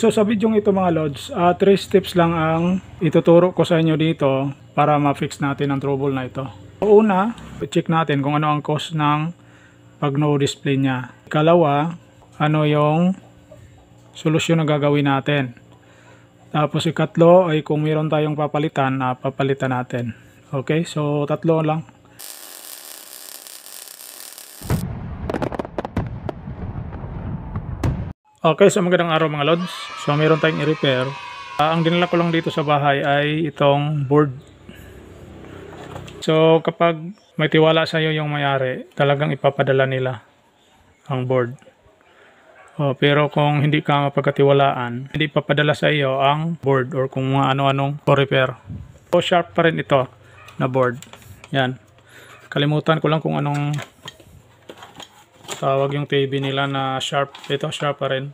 So sa video ito mga lods, 3 steps lang ang ituturo ko sa inyo dito para ma-fix natin ang trouble na ito. Una, check natin kung ano ang cause ng pag no display niya. Ikalawa, ano yung solusyon na gagawin natin. Tapos ikatlo ay kung meron tayong papalitan, uh, papalitan natin. Okay, so tatlo lang. Okay, so magandang araw mga lods. So meron tayong i-repair. Uh, ang dinala ko lang dito sa bahay ay itong board. So kapag may tiwala sa iyo yung mayari, talagang ipapadala nila ang board. Oh, pero kung hindi ka mapagkatiwalaan, hindi papadala sa iyo ang board or kung ano-anong repair. So sharp pa rin ito na board. Yan. Kalimutan ko lang kung anong tawag yung TV nila na sharp. Ito sharp pa rin.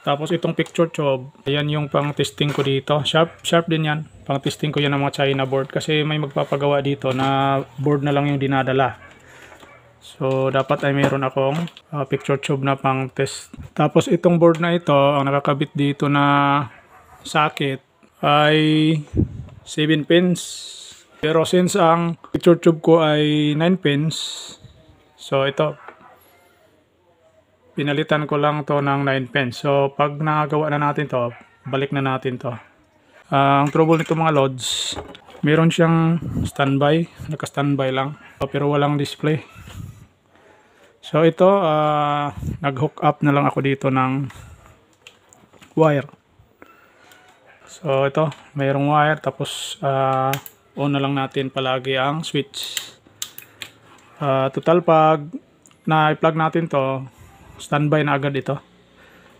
Tapos itong picture tube yan yung pang testing ko dito. Sharp sharp din yan. Pang testing ko yan ng mga China board. Kasi may magpapagawa dito na board na lang yung dinadala. So dapat ay meron akong uh, picture tube na pang test. Tapos itong board na ito ang nakakabit dito na sakit ay 7 pins. Pero since ang picture tube ko ay 9 pins so ito pinalitan ko lang to ng 9 pence. So, pag nagawa na natin to, balik na natin to. Uh, ang trouble nito mga lods, meron siyang standby, naka-standby lang, pero walang display. So, ito, uh, nag-hook up na lang ako dito ng wire. So, ito, mayroong wire, tapos uh, on na lang natin palagi ang switch. Uh, total, pag na-plug natin to, standby na agad ito.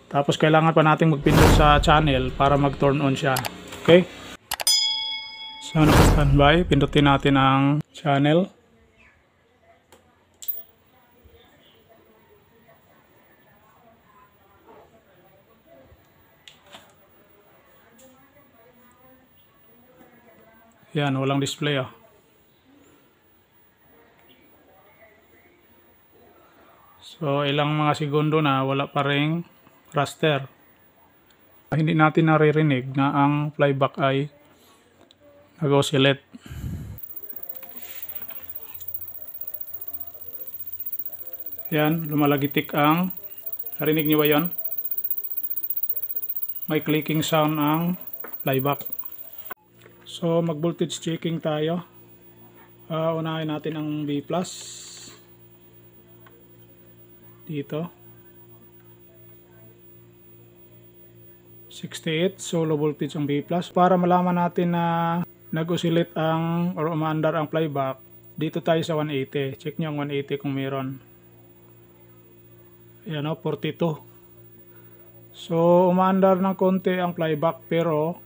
Tapos kailangan pa nating magpindot sa channel para mag turn on siya. Okay? So naka standby pindutin natin ang channel. Yan walang display ah So ilang mga segundo na wala pa ring raster. Hindi natin naririnig na ang flyback ay nag-oscillate. Yan, lumalagitik ang narinig niyo ba yon? May clicking sound ang flyback. So mag voltage checking tayo. Uh, unahin natin ang B+. Dito 68 so low voltage ang B+. Para malaman natin na nag-oscillate ang or umaandar ang flyback, dito tayo sa 180. Check nyo ang 180 kung meron. Ayan o, 42. So, umaandar ng konti ang flyback pero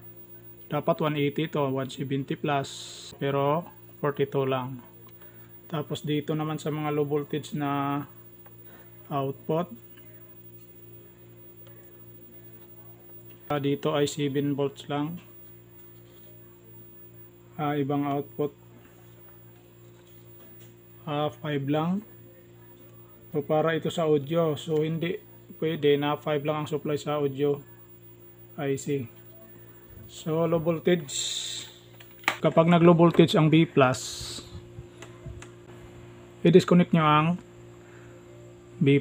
dapat 180 to, 170 plus. Pero 42 lang. Tapos dito naman sa mga low voltage na output. Uh, dito ay 7 volts lang. Uh, ibang output. Uh, 5 lang. So para ito sa audio. So hindi pwede na 5 lang ang supply sa audio. IC so low voltage. Kapag nag low voltage ang B plus i-disconnect nyo ang B+.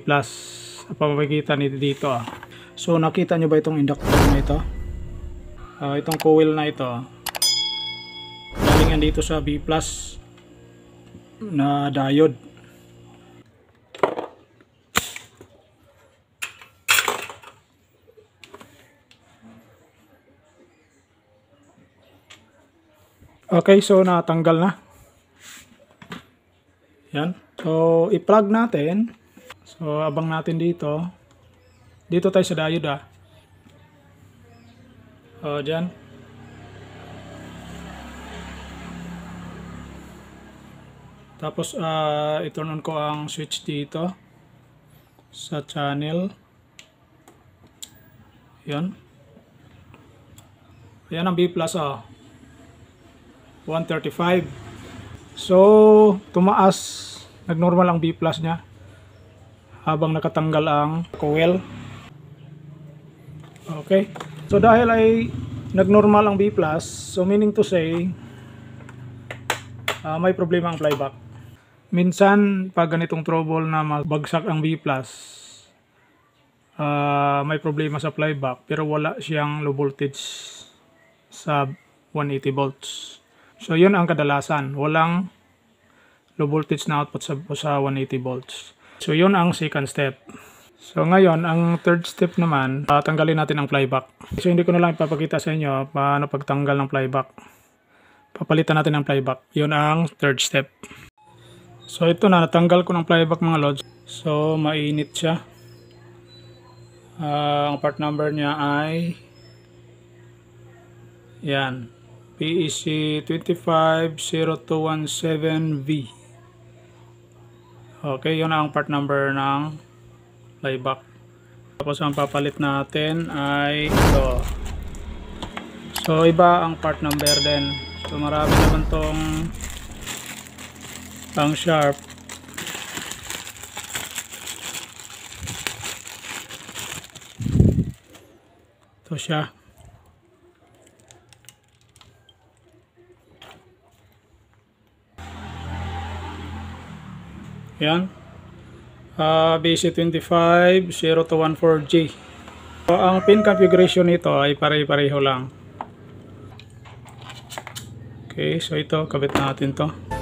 Papakita nito dito ah. So nakita nyo ba itong inductor na ito? Uh, itong coil na ito. Galing dito sa B+, na diode. Okay, so natanggal na. Yan. So, i-plug natin. So, abang natin dito. Dito tayo sa diode ah. O, dyan. Tapos, uh, i-turn on ko ang switch dito. Sa channel. Yan. Yan ang B plus ah. 135. So, tumaas. Nagnormal ang B plus niya habang nakatanggal ang coil. Okay? So dahil ay nagnormal ang B+, so meaning to say, ah, may problema ang flyback. Minsan, pag ganitong trouble na magbagsak ang B+, ah, may problema sa flyback, pero wala siyang low voltage sa 180 volts. So yun ang kadalasan, walang low voltage na output sa, sa 180 volts. So yun ang second step. So ngayon, ang third step naman, uh, natin ang flyback. So hindi ko na lang ipapakita sa inyo paano pagtanggal ng flyback. Papalitan natin ang flyback. Yun ang third step. So ito na, natanggal ko ng flyback mga lods. So mainit siya. Uh, ang part number niya ay yan. PEC 250217V. Okay, yun ang part number ng flyback. Tapos ang papalit natin ay ito. So iba ang part number din. So marami naman tong pang sharp. Ito siya. Yan. Uh, BC25 0214G. So, ang pin configuration nito ay pare-pareho lang. Okay, so ito, kabit natin to.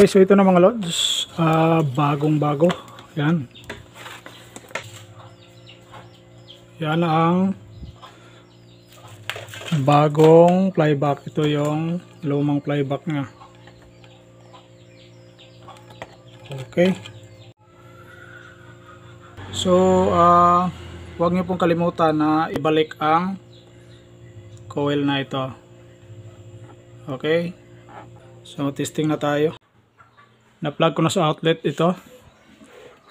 Okay, so ito na mga lods. Uh, bagong bago. Yan. Yan ang bagong flyback. Ito yung lumang flyback nga. Okay. So, uh, huwag niyo pong kalimutan na ibalik ang coil na ito. Okay. So, testing na tayo na-plug ko na sa outlet ito.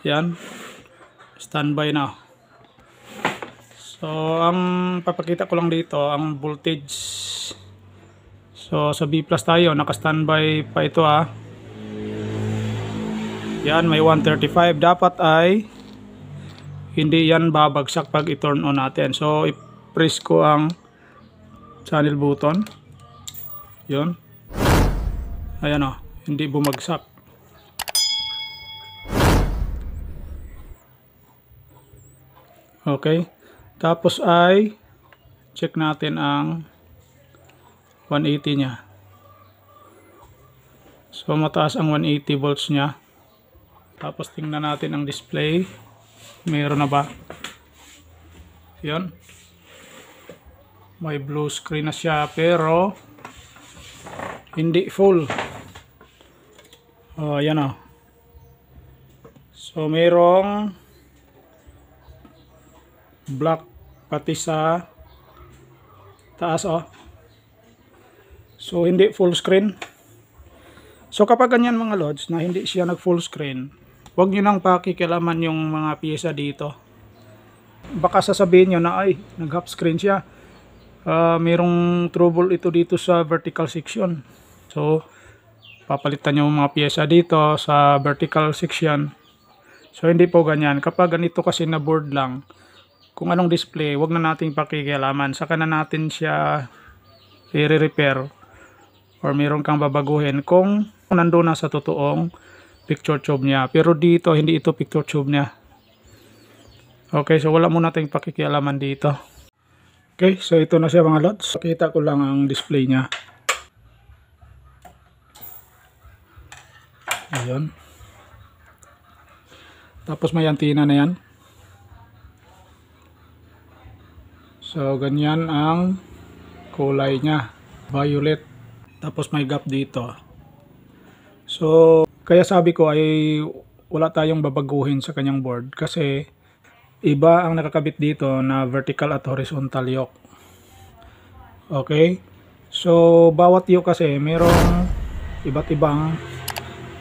Yan. Standby na. So ang papakita ko lang dito ang voltage. So sa B plus tayo naka standby pa ito ah. Yan may 135 dapat ay hindi yan babagsak pag i-turn on natin. So i-press ko ang channel button. Yun. Ayan oh, hindi bumagsak Okay. Tapos ay check natin ang 180 niya. So mataas ang 180 volts niya. Tapos tingnan natin ang display. Meron na ba? Yun. May blue screen na siya pero hindi full. Oh, yan oh. So merong black pati sa taas oh. So hindi full screen. So kapag ganyan mga lods na hindi siya nag full screen, wag niyo nang pakikialaman yung mga piyesa dito. Baka sasabihin niyo na ay nag half screen siya. Uh, merong trouble ito dito sa vertical section. So papalitan niyo mga piyesa dito sa vertical section. So hindi po ganyan. Kapag ganito kasi na board lang, kung anong display, wag na nating pakikialaman. Saka na natin siya i-repair or meron kang babaguhin kung nandoon na sa totoong picture tube niya. Pero dito, hindi ito picture tube niya. Okay, so wala muna tayong pakikialaman dito. Okay, so ito na siya mga lods. Pakita ko lang ang display niya. Ayun. Tapos may antenna na yan. So, ganyan ang kulay niya. Violet. Tapos may gap dito. So, kaya sabi ko ay wala tayong babaguhin sa kanyang board kasi iba ang nakakabit dito na vertical at horizontal yoke. Okay? So, bawat iyo kasi merong iba't ibang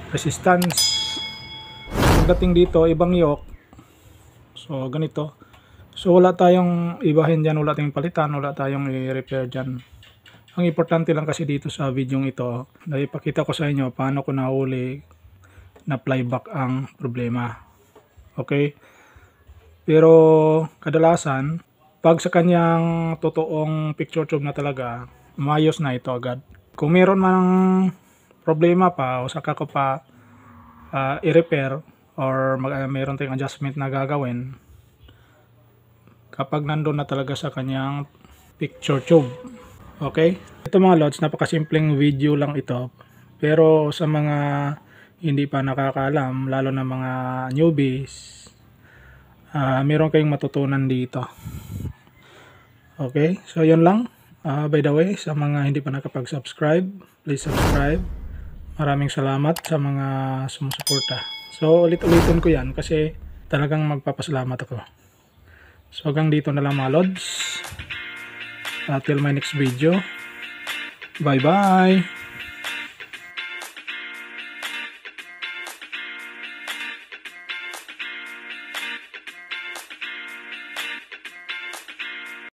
resistance. Pagdating dito, ibang yok. So, ganito. So, wala tayong ibahin dyan, wala tayong palitan, wala tayong i-repair dyan. Ang importante lang kasi dito sa video ito, na ipakita ko sa inyo paano ko nahuli na flyback ang problema. Okay? Pero kadalasan, pag sa kanyang totoong picture tube na talaga, mayos na ito agad. Kung meron man problema pa o saka ko pa uh, i-repair or mag, uh, meron tayong adjustment na gagawin kapag nandun na talaga sa kanyang picture tube. Okay? Ito mga lods, napakasimpleng video lang ito. Pero sa mga hindi pa nakakaalam, lalo na mga newbies, uh, meron kayong matutunan dito. Okay? So, yun lang. Uh, by the way, sa mga hindi pa nakapag-subscribe, please subscribe. Maraming salamat sa mga sumusuporta. So, ulit-ulitin ko yan kasi talagang magpapasalamat ako. So, hanggang dito na lang mga lods. Uh, till my next video. Bye-bye!